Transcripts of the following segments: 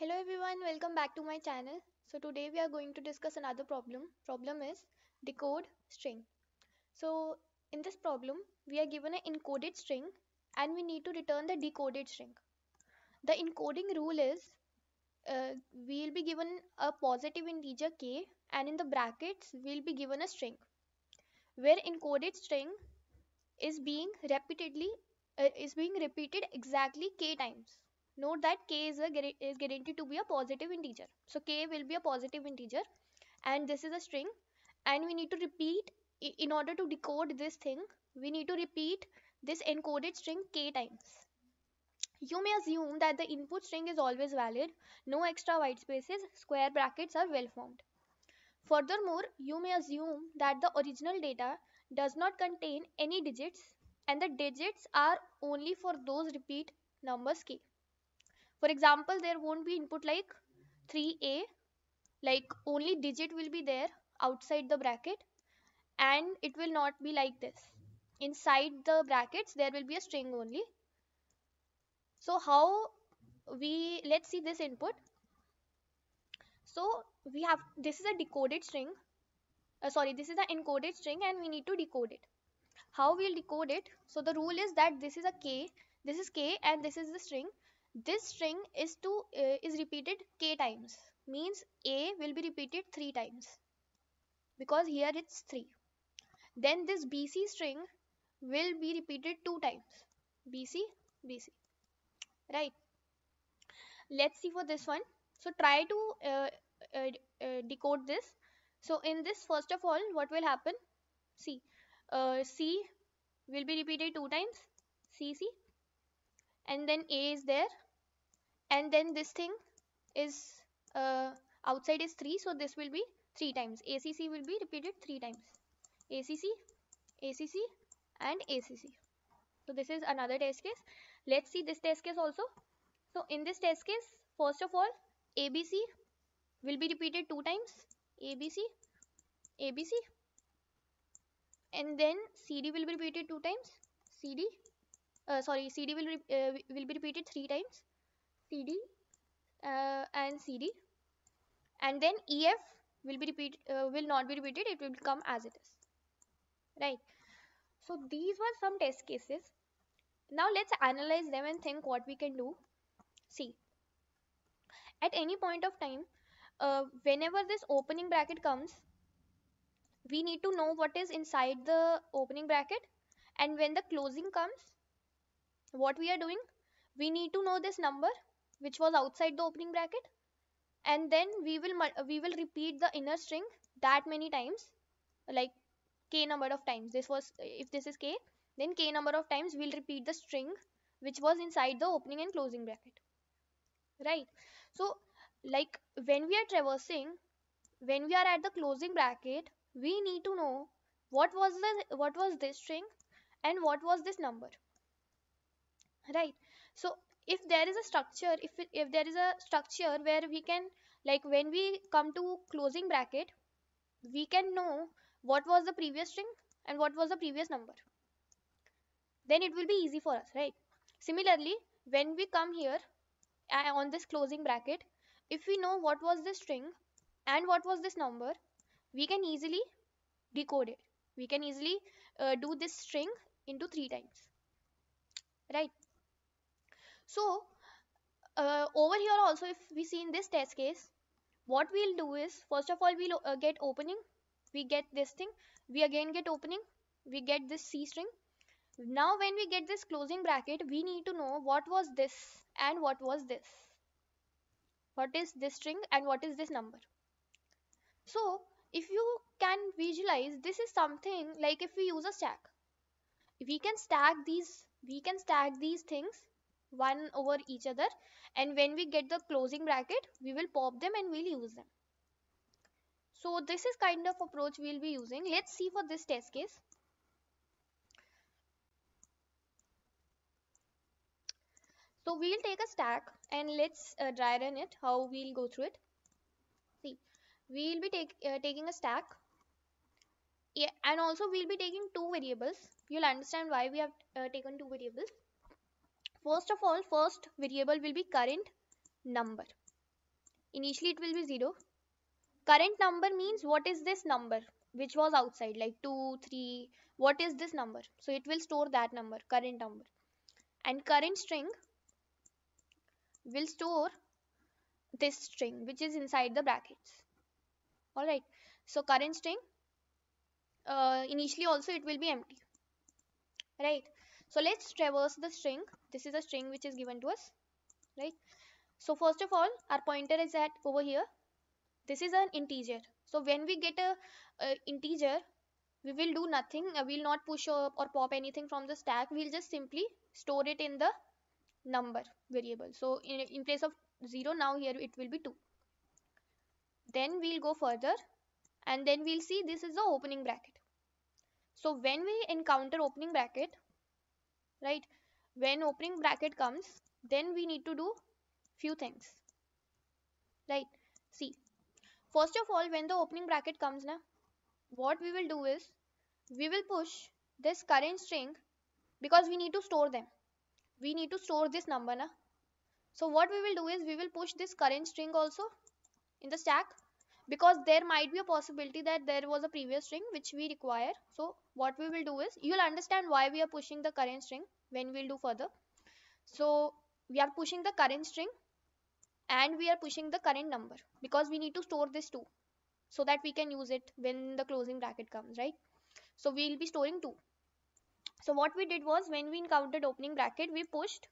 Hello everyone, welcome back to my channel. So today we are going to discuss another problem. Problem is decode string. So in this problem, we are given an encoded string and we need to return the decoded string. The encoding rule is uh, we'll be given a positive integer k and in the brackets we'll be given a string where encoded string is being repeatedly uh, is being repeated exactly k times note that k is, a, is guaranteed to be a positive integer. So k will be a positive integer and this is a string and we need to repeat in order to decode this thing we need to repeat this encoded string k times. You may assume that the input string is always valid no extra white spaces square brackets are well formed. Furthermore you may assume that the original data does not contain any digits and the digits are only for those repeat numbers k for example, there won't be input like 3a, like only digit will be there outside the bracket and it will not be like this. Inside the brackets, there will be a string only. So how we, let's see this input. So we have, this is a decoded string. Uh, sorry, this is an encoded string and we need to decode it. How we'll decode it? So the rule is that this is a k, this is k and this is the string this string is to uh, is repeated k times. Means a will be repeated 3 times. Because here it's 3 then this bc string will be repeated 2 times. Bc bc right. Let's see for this one. So try to uh, uh, uh decode this. So in this first of all what will happen? See uh, c will be repeated two times. Cc and then a is there. And then this thing is uh, outside is 3 so this will be 3 times. Acc will be repeated 3 times. Acc acc and acc so this is another test case. Let's see this test case also. So in this test case first of all abc will be repeated two times. Abc abc and then cd will be repeated two times. Cd uh, sorry cd will, uh, will be repeated three times. Cd uh, and cd and then ef will be repeat uh, will not be repeated. It will come as it is. Right? So these were some test cases. Now let's analyze them and think what we can do. See at any point of time uh, whenever this opening bracket comes we need to know what is inside the opening bracket. And when the closing comes what we are doing? We need to know this number which was outside the opening bracket. And then we will we will repeat the inner string that many times like k number of times. This was if this is k then k number of times we'll repeat the string which was inside the opening and closing bracket. Right? So like when we are traversing when we are at the closing bracket we need to know what was the what was this string and what was this number right. So if there is a structure if if there is a structure where we can like when we come to closing bracket we can know what was the previous string and what was the previous number. Then it will be easy for us right? Similarly when we come here uh, on this closing bracket if we know what was this string and what was this number we can easily decode it. We can easily uh, do this string into three times. Right so uh, over here also if we see in this test case what we'll do is first of all we'll uh, get opening. We get this thing. We again get opening. We get this c string. Now when we get this closing bracket we need to know what was this and what was this. What is this string and what is this number? So if you can visualize this is something like if we use a stack. We can stack these we can stack these things one over each other. And when we get the closing bracket we will pop them and we'll use them. So this is kind of approach we'll be using. Let's see for this test case. So we'll take a stack and let's uh, dry run it how we'll go through it. See we'll be take, uh, taking a stack. Yeah, and also we'll be taking two variables. You'll understand why we have uh, taken two variables First of all, first variable will be current number. initially it will be 0 current number means what is this number which was outside like 2 3 what is this number? So it will store that number current number. And current string will store this string which is inside the brackets. All right. So current string uh, initially also it will be empty. Right so let's traverse the string. This is a string which is given to us right? So first of all our pointer is at over here. This is an integer. So when we get a, a integer we will do nothing. Uh, we will not push or, or pop anything from the stack. We'll just simply store it in the number variable. So in, in place of 0 now here it will be 2 then we'll go further and then we'll see this is the opening bracket. So when we encounter opening bracket right? When opening bracket comes then we need to do few things right? See first of all when the opening bracket comes now what we will do is we will push this current string because we need to store them. We need to store this number na. So what we will do is we will push this current string also in the stack because there might be a possibility that there was a previous string which we require. So what we will do is you'll understand why we are pushing the current string when we'll do further. So we are pushing the current string and we are pushing the current number because we need to store this too so that we can use it when the closing bracket comes right? So we'll be storing two. So what we did was when we encountered opening bracket we pushed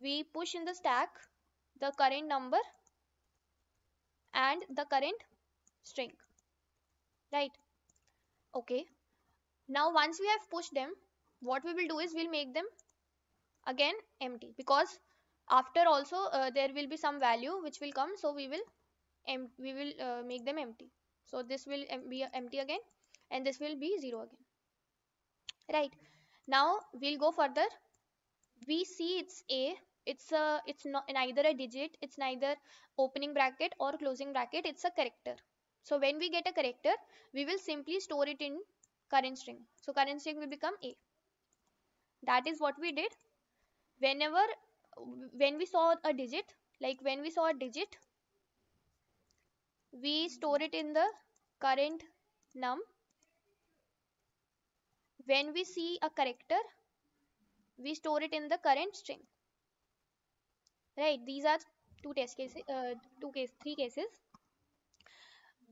we push in the stack the current number and the current string. Right. Okay. Now once we have pushed them what we will do is we'll make them again empty because after also uh, there will be some value which will come. So we will we will uh, make them empty. So this will be empty again and this will be 0 again. Right. Now we'll go further. We see it's a it's a it's not neither a digit it's neither opening bracket or closing bracket it's a character so when we get a character we will simply store it in current string. So current string will become a. That is what we did. Whenever when we saw a digit like when we saw a digit we store it in the current num. When we see a character we store it in the current string right these are two test cases uh, two case three cases.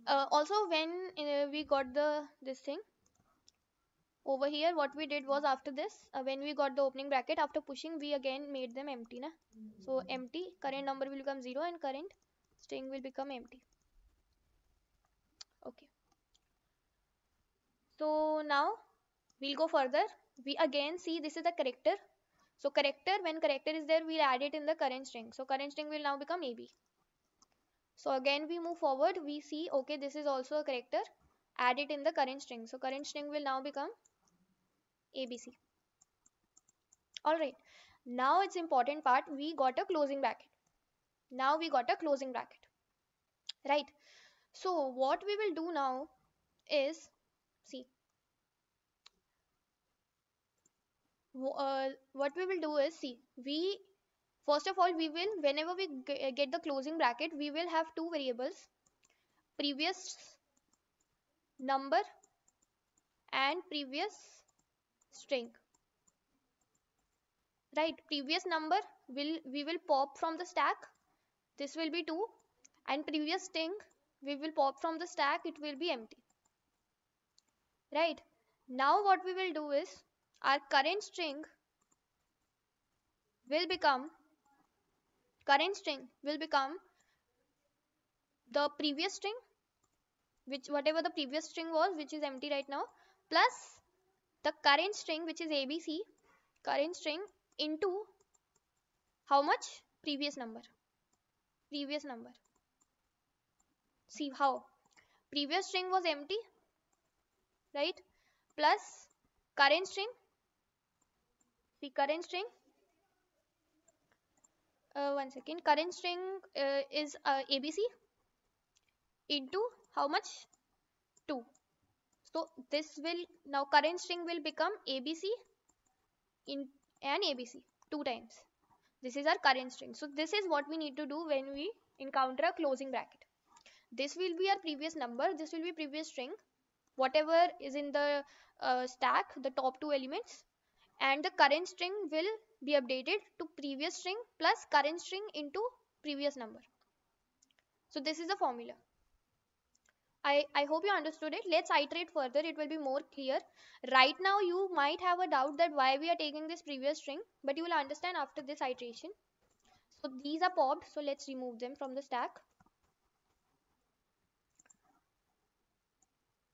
Uh, also when uh, we got the this thing over here what we did was after this uh, when we got the opening bracket after pushing we again made them empty na? so empty current number will become 0 and current string will become empty. Okay. So now we'll go further. We again see this is the character so character, when character is there, we'll add it in the current string. So current string will now become AB. So again we move forward, we see, okay, this is also a character. Add it in the current string. So current string will now become ABC. Alright, now it's important part, we got a closing bracket. Now we got a closing bracket. Right. So what we will do now is, see, uh, what we will do is see we first of all we will whenever we get the closing bracket we will have two variables previous number and previous string. Right previous number will we will pop from the stack this will be 2 and previous string we will pop from the stack it will be empty. Right now what we will do is our current string will become current string will become the previous string which whatever the previous string was which is empty right now plus the current string which is abc current string into how much? Previous number. Previous number. See how. Previous string was empty right? Plus current string the current string? Uh, one second. Current string uh, is uh, abc into how much? 2 so this will now current string will become abc in and abc two times. This is our current string. So this is what we need to do when we encounter a closing bracket. This will be our previous number. This will be previous string. Whatever is in the uh, stack the top two elements and the current string will be updated to previous string plus current string into previous number so this is the formula I, I hope you understood it. Let's iterate further. It will be more clear. Right now, you might have a doubt that why we are taking this previous string, but you will understand after this iteration. So these are popped. So let's remove them from the stack.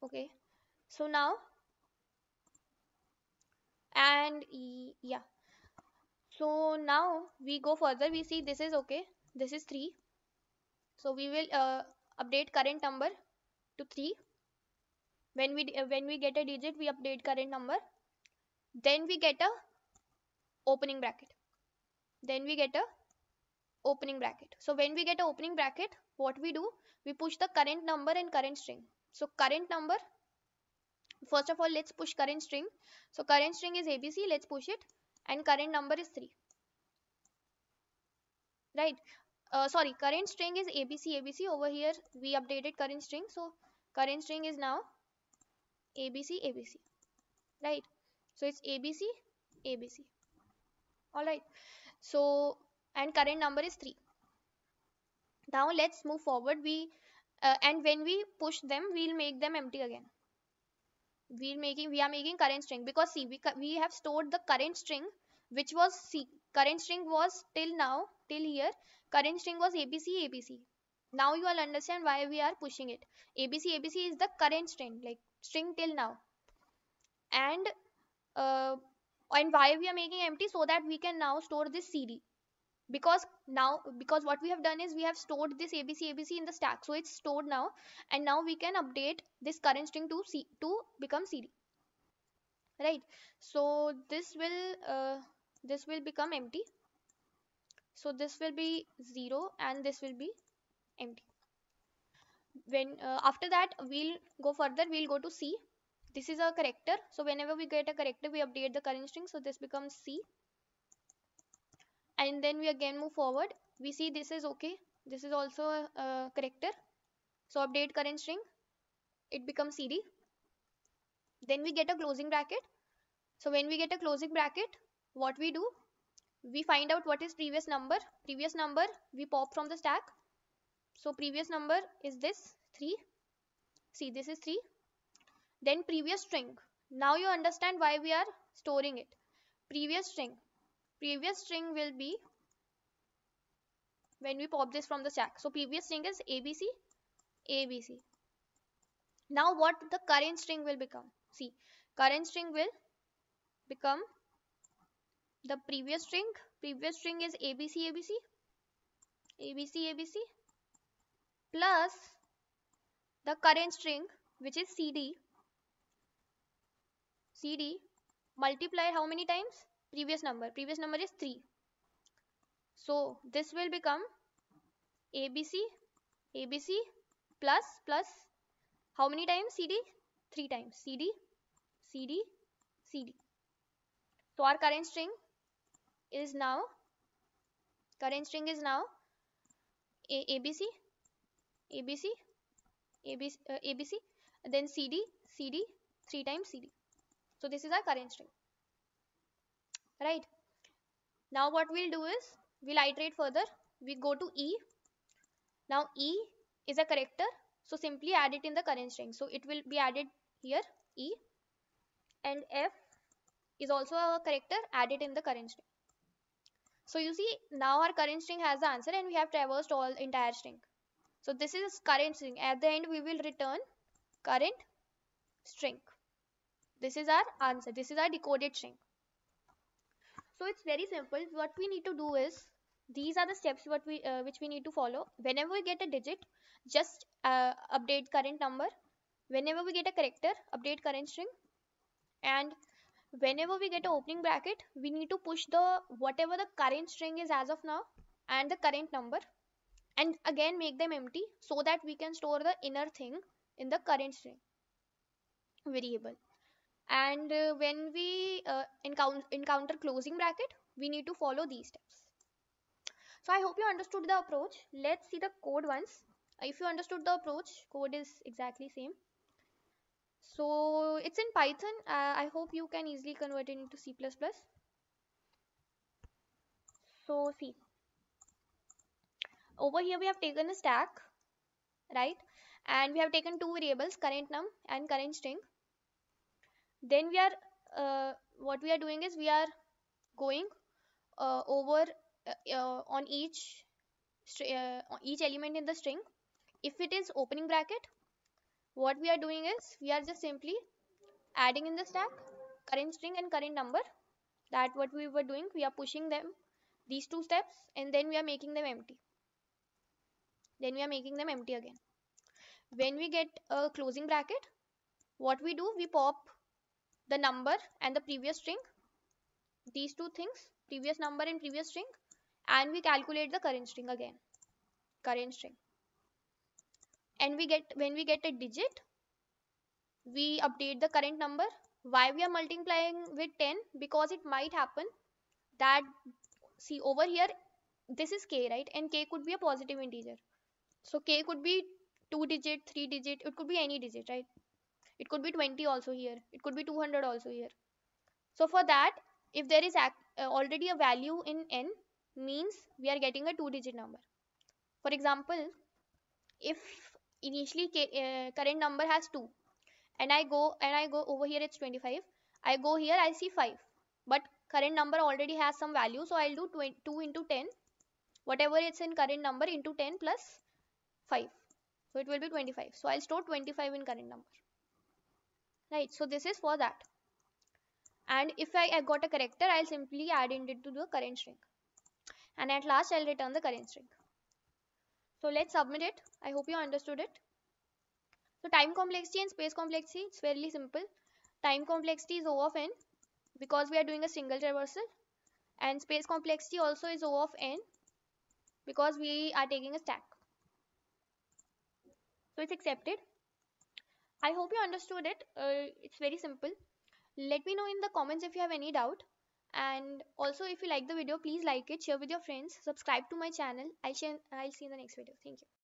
Okay. So now, and yeah. So now we go further. We see this is okay. This is 3. So we will uh, update current number to 3 when we uh, when we get a digit we update current number then we get a opening bracket then we get a opening bracket so when we get a opening bracket what we do we push the current number and current string so current number first of all let's push current string. So current string is abc let's push it. And current number is 3 right? Uh, sorry current string is abc abc over here we updated current string. So current string is now abc abc right? So it's abc abc all right. So and current number is 3 now let's move forward. We uh, and when we push them we'll make them empty again we're making we are making current string because see we, we have stored the current string which was c current string was till now till here current string was abc abc now you all understand why we are pushing it. Abc abc is the current string like string till now. And uh, and why we are making empty? So that we can now store this cd because now because what we have done is we have stored this abc abc in the stack. So it's stored now. And now we can update this current string to c to become cd right? So this will uh, this will become empty. So this will be 0 and this will be empty. When uh, after that we'll go further. We'll go to c. This is a character so whenever we get a character we update the current string. So this becomes c and then we again move forward. We see this is okay. This is also a, a character so update current string. It becomes cd then we get a closing bracket. So when we get a closing bracket what we do? We find out what is previous number. Previous number we pop from the stack. So previous number is this 3 see this is 3 then previous string. Now you understand why we are storing it. Previous string previous string will be when we pop this from the stack. So previous string is abc abc now what the current string will become? See current string will become the previous string. Previous string is abc abc abc abc plus the current string which is cd cd multiply how many times previous number previous number is 3 so this will become abc abc plus plus how many times cd 3 times. Cd cd cd so our current string is now current string is now a abc abc abc uh, abc then cd cd 3 times cd so this is our current string right. Now what we'll do is we'll iterate further. We go to e. Now e is a character. So simply add it in the current string. So it will be added here e. And f is also a character. Added in the current string. So you see now our current string has the answer and we have traversed all entire string. So this is current string. At the end we will return current string. This is our answer. This is our decoded string. So it's very simple. What we need to do is these are the steps what we uh, which we need to follow. Whenever we get a digit, just uh, update current number. Whenever we get a character, update current string. And whenever we get an opening bracket, we need to push the whatever the current string is as of now and the current number and again make them empty so that we can store the inner thing in the current string variable and uh, when we uh, encounter, encounter closing bracket we need to follow these steps. So i hope you understood the approach. Let's see the code once. If you understood the approach code is exactly same. So it's in python. Uh, i hope you can easily convert it into c++ so see. Over here we have taken a stack right? And we have taken two variables current num and current string then we are uh, what we are doing is we are going uh, over uh, on each each element in the string. If it is opening bracket what we are doing is we are just simply adding in the stack current string and current number. That what we were doing we are pushing them these two steps and then we are making them empty. Then we are making them empty again. When we get a closing bracket what we do we pop the number and the previous string these two things previous number and previous string and we calculate the current string again current string. And we get when we get a digit we update the current number. Why we are multiplying with 10 because it might happen that see over here this is k right? And k could be a positive integer. So k could be 2 digit 3 digit it could be any digit right it could be 20 also here. It could be 200 also here. So for that if there is uh, already a value in n means we are getting a two digit number. For example if initially uh, current number has 2 and i go and i go over here it's 25 i go here i see 5 but current number already has some value so i'll do 2 into 10 whatever it's in current number into 10 plus 5 so it will be 25 so i'll store 25 in current number right so this is for that. And if I, I got a character I'll simply add it to the current string. And at last I'll return the current string. So let's submit it. I hope you understood it. So time complexity and space complexity it's fairly simple. Time complexity is O of n because we are doing a single traversal. And space complexity also is O of n because we are taking a stack. So it's accepted I hope you understood it. Uh, it's very simple. Let me know in the comments if you have any doubt. And also if you like the video, please like it, share with your friends, subscribe to my channel. I'll, share, I'll see you in the next video. Thank you.